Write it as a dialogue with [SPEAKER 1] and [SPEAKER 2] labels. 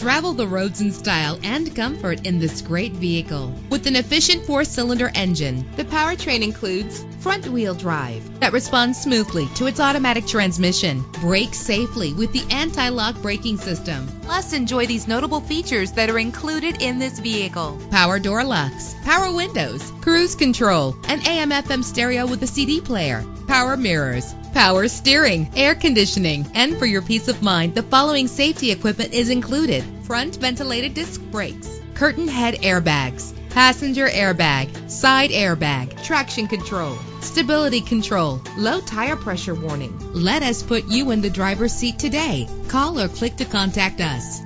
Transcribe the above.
[SPEAKER 1] Travel the roads in style and comfort in this great vehicle. With an efficient four cylinder engine, the powertrain includes front wheel drive that responds smoothly to its automatic transmission. Brake safely with the anti lock braking system. Plus, enjoy these notable features that are included in this vehicle power door locks, power windows, cruise control, an AM FM stereo with a CD player, power mirrors power steering, air conditioning, and for your peace of mind, the following safety equipment is included. Front ventilated disc brakes, curtain head airbags, passenger airbag, side airbag, traction control, stability control, low tire pressure warning. Let us put you in the driver's seat today. Call or click to contact us.